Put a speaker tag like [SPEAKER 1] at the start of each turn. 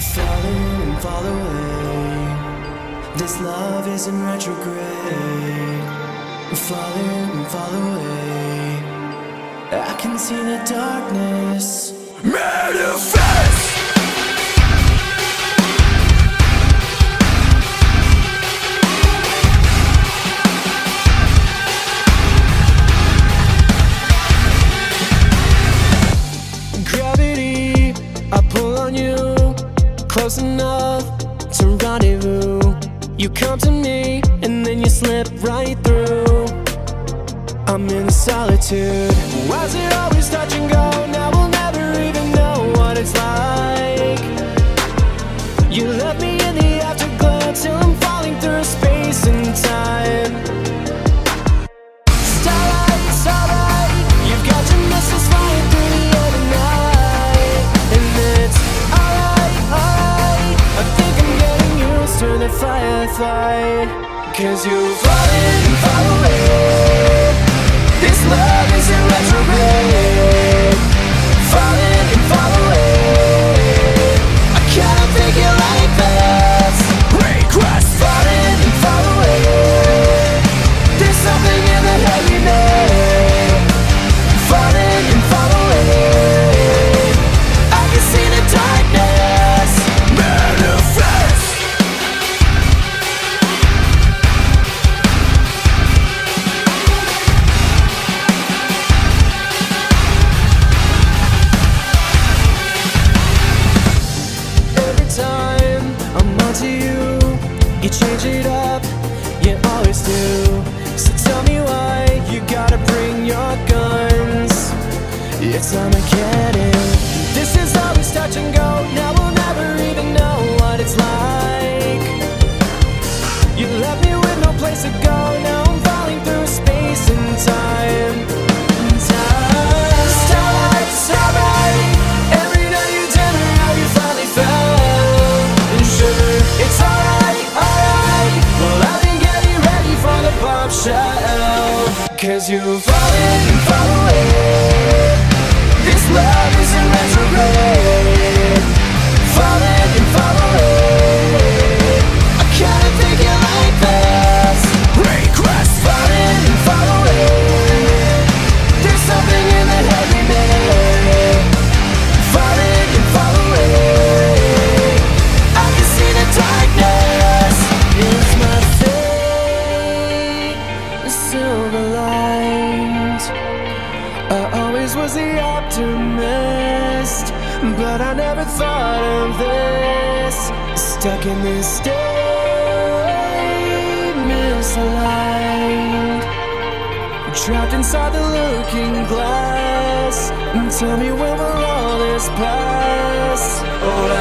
[SPEAKER 1] Falling and fall This love is in retrograde. Falling and fall away. I can see the darkness manifest. You come to me and then you slip right through I'm in solitude Why's it always touch and go now? Cause you're falling far away. up, you always do. So tell me why you gotta bring your guns. It's time to kill Cause you're falling, falling This love is in retrograde Falling and falling missed But I never thought of this. Stuck in this day misaligned Trapped inside the looking glass. Tell me when will all this pass? Oh,